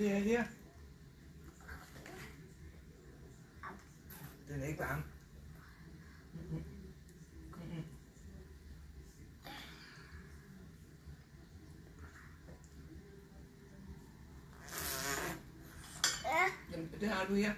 Yeah, đi, từ lấy bạn. Thứ hai đuôi á.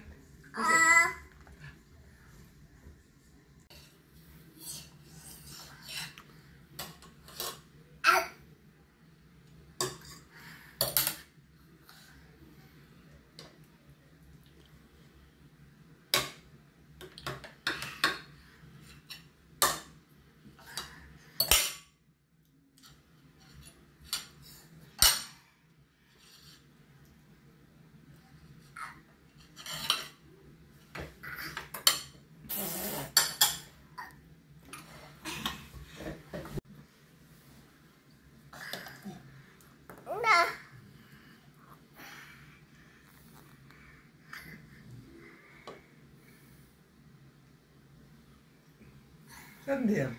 Vermeer.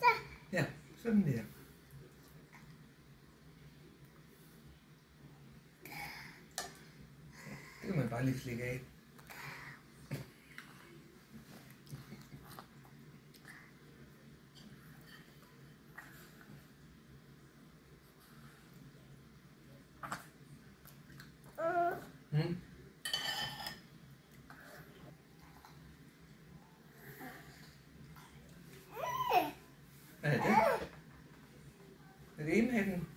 Ja. Ja, Vermeer. Doe maar balletjes liggen. and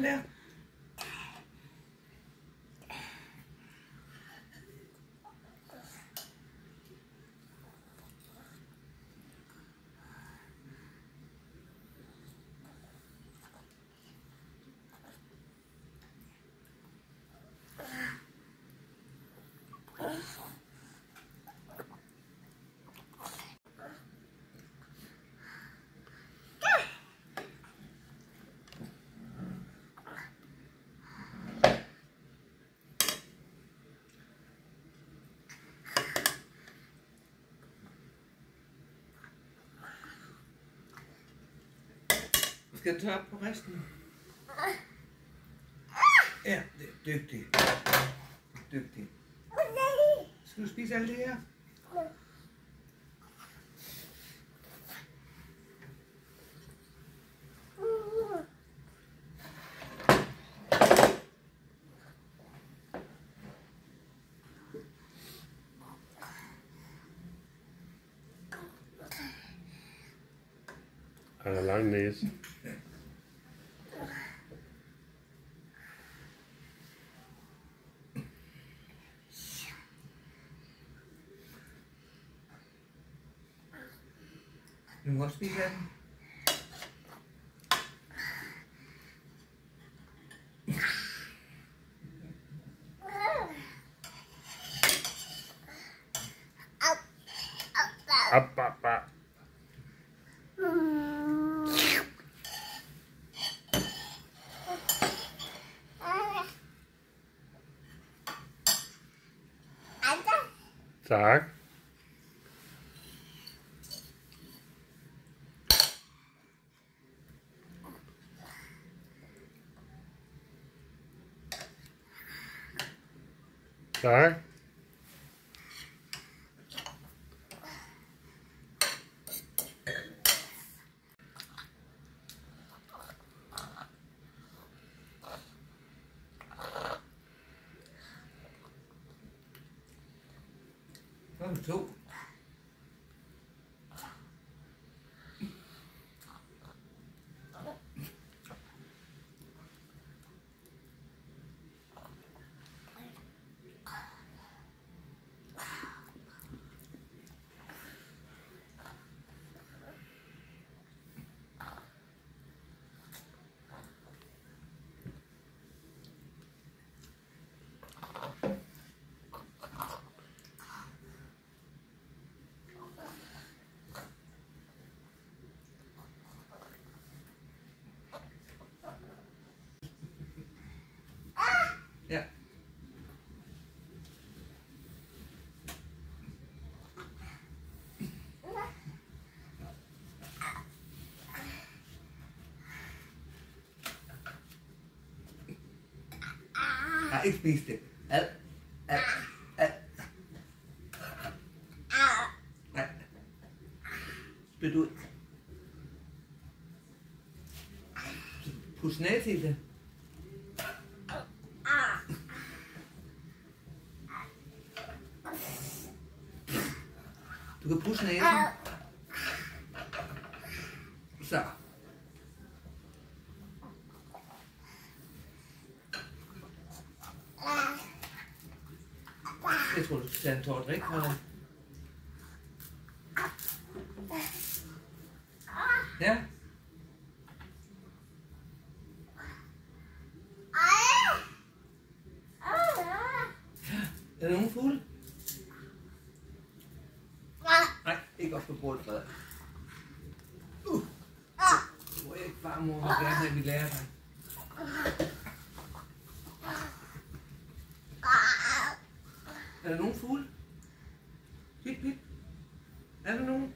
Yeah. Indhætten? Skal du på resten? Ja, det er dygtig. Dygtig. Skal du spise alt det her? Han har lang næse. Nunggu kan Apa, apa Sag. Star? I'm too. Nej, ikke spis det. Al, al, al. Nej. Spyt ud. Pus næse i det. Jeg tror, du skal tage en tår drik, Karin. Ja. Er der nogen fugle? Nej, ikke op på bordet, Frederik. Uh. Du jeg ikke, bare mor, vil gerne vil lære dig. Er der nogen fugle? Pip, pip. Er der nogen?